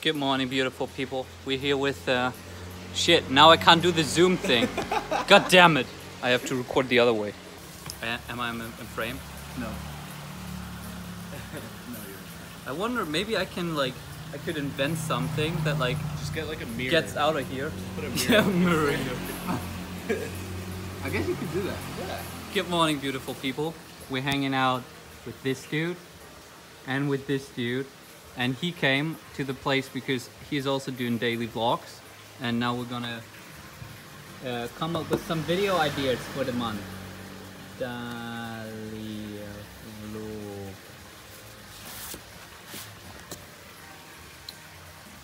Good morning, beautiful people. We're here with. Uh, shit, now I can't do the Zoom thing. God damn it. I have to record the other way. A- am I in, in frame? No. No, you're I wonder, maybe I can, like, I could invent something that, like, Just get like a mirror. gets out of here. Just Put a mirror. Yeah, mirror. I guess you could do that. Yeah. Good morning, beautiful people. We're hanging out with this dude and with this dude. And he came to the place because he's also doing daily vlogs. And now we're gonna uh, come up with some video ideas for the month. Daily vlog.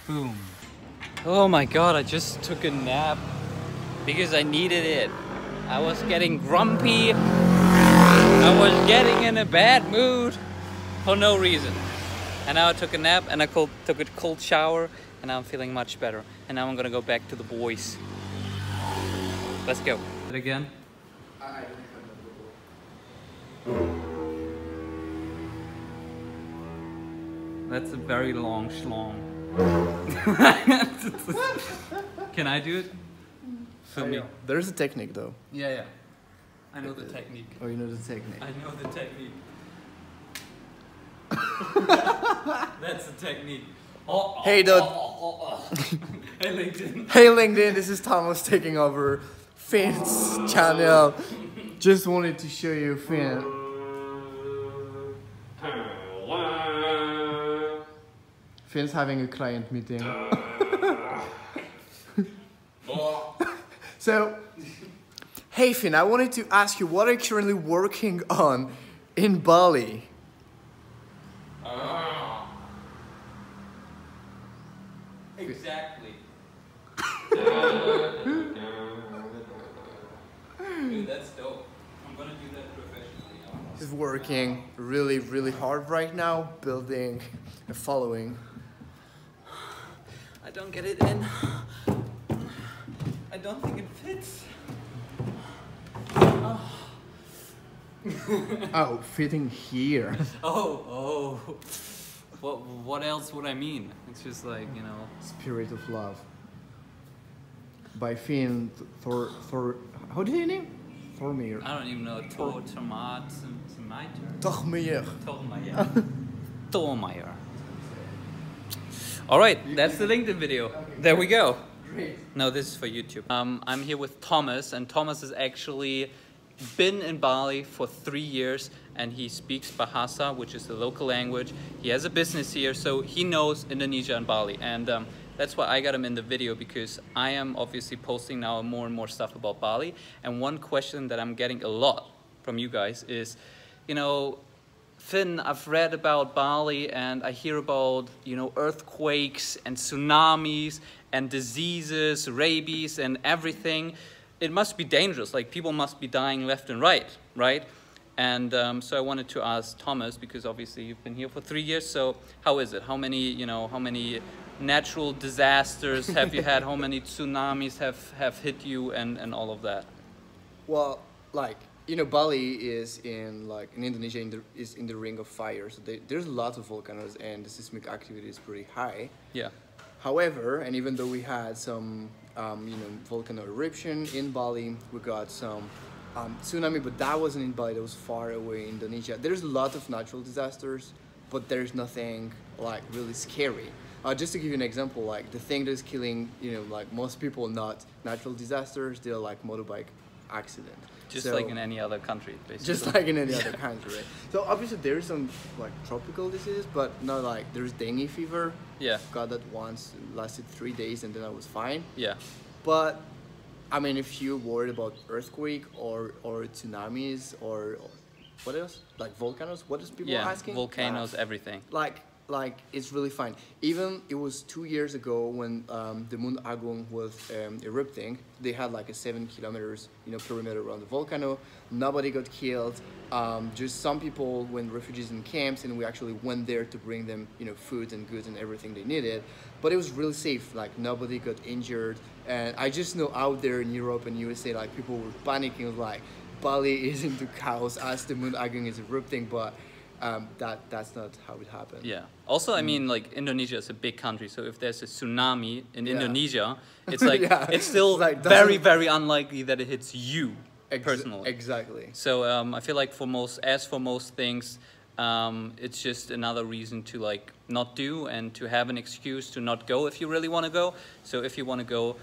Boom. Oh my god, I just took a nap because I needed it. I was getting grumpy. I was getting in a bad mood for no reason. And now I took a nap and I cold, took a cold shower and now I'm feeling much better. And now I'm gonna go back to the boys. Let's go. It again. That's a very long schlong. Can I do it? Film me. There's a technique though. Yeah, yeah. I know the technique. Oh, you know the technique. I know the technique. That's the technique. Oh, oh, Hey, oh, oh. hey, LinkedIn. Hey LinkedIn, this is Thomas taking over Finn's channel. Just wanted to show you Finn. Finn's having a client meeting. so, hey Finn, I wanted to ask you what are you currently working on in Bali? Exactly. Dude, that's dope. I'm gonna do that professionally. He's working really, really hard right now, building a following. I don't get it in. I don't think it fits. Oh, fitting here. Oh, oh. What, what else would I mean? It's just like, you know. Spirit of Love. By Finn Thor Thor. How did you name? Thormir. I don't even know. Tor, Tomat, Tomater? Thormir. Thormeyer. All right, that's the LinkedIn video. There we go. Great. No, this is for YouTube. Um, I'm here with Thomas, and Thomas is actually been in Bali for three years, and he speaks Bahasa, which is the local language. He has a business here, so he knows Indonesia and Bali, and um, that's why I got him in the video because I am obviously posting now more and more stuff about Bali. And one question that I'm getting a lot from you guys is, you know, Finn, I've read about Bali and I hear about, you know, earthquakes and tsunamis and diseases, rabies and everything. It must be dangerous. Like people must be dying left and right, right? And um, so I wanted to ask Thomas because obviously you've been here for three years. So how is it? How many, you know, how many natural disasters have you had? How many tsunamis have, have hit you and, and all of that? Well, like you know, Bali is in like in Indonesia in the, is in the ring of fire. So they, there's lots of volcanoes and the seismic activity is pretty high. Yeah. However, and even though we had some, um, you know, volcano eruption in Bali, we got some um, tsunami, but that wasn't in Bali. That was far away in Indonesia. There's a lot of natural disasters, but there's nothing like really scary. Uh, just to give you an example, like the thing that's killing, you know, like most people, not natural disasters, they're like motorbike accident. Just So- like in any other country, basically. just like in any other country, right? So obviously there's some like tropical diseases, but not like there's dengue fever. Yeah. Got that once, lasted three days, and then I was fine. Yeah. But I mean, if you're worried about earthquake or or tsunamis or, or what else, like volcanoes, what is people yeah. asking? Volcanoes, Uh, everything. like like it's really fine. Even it was two years ago when um, the Mount Agung was um, erupting. They had like a seven kilometers you know perimeter around the volcano. Nobody got killed. Um, just some people went refugees in camps, and we actually went there to bring them you know food and goods and everything they needed. But it was really safe. Like nobody got injured. And I just know out there in Europe and USA, like people were panicking, like Bali is into chaos as the Mount Agung is erupting, but um, that that's not how it happened. Yeah. Also, I mean, like Indonesia is a big country, so if there's a tsunami in Yeah. Indonesia, it's like Yeah. it's still like very, very unlikely that it hits you Ex- personally. Exactly. So um, I feel like for most, as for most things, um, it's just another reason to like not do and to have an excuse to not go if you really want to go. So if you want to go,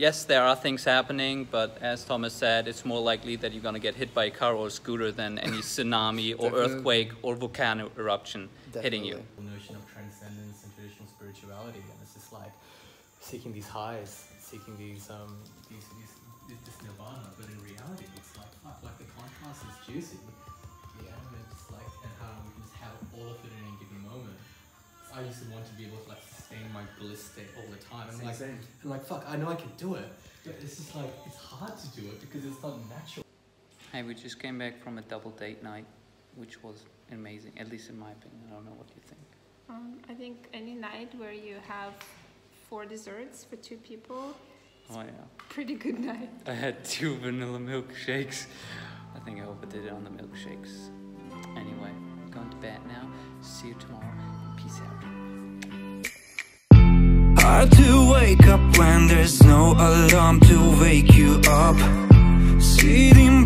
yes, there are things happening, but as Thomas said, it's more likely that you're gonna get hit by a car or a scooter than any tsunami or earthquake or volcano eruption hitting you. The notion of transcendence and traditional spirituality, and it's just like seeking these highs, seeking these um these these this- this nirvana, but in reality, it's like fuck, like the contrast is juicy. Yeah, and it's like and how we can just have all of it in any given moment. I used to want to be able to like sustain my bliss state all the time. I'm like, I'm like fuck, I know I can do it, but it's just like it's hard to do it because it's not natural. Hey, we just came back from a double date night, which was amazing, at least in my opinion. I don't know what you think. Um, I think any night where you have four desserts for two people, Oh yeah. pretty good night. I had two vanilla milkshakes. I think I overdid it on the milkshakes. Anyway, going to bed now. See you tomorrow. Peace out. Hard to wake up when there's no alarm to wake you up. Sitting,